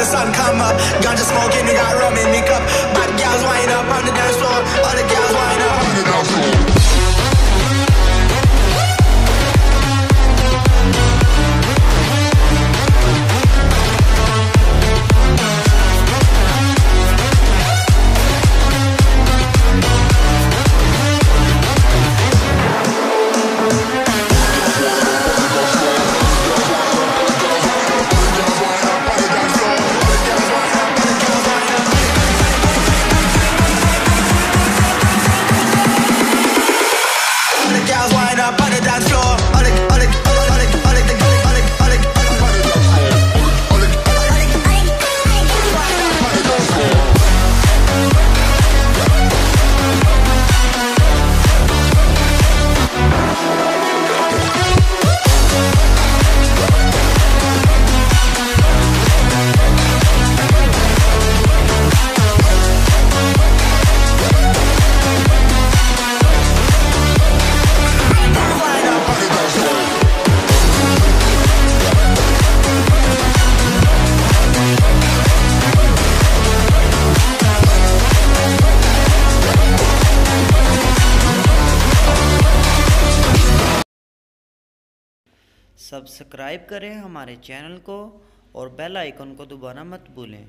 the sun come up. got Ganja smoking, you got rum in me cup. Subscribe करें हमारे channel को और bell icon को दोबारा मत भूलें।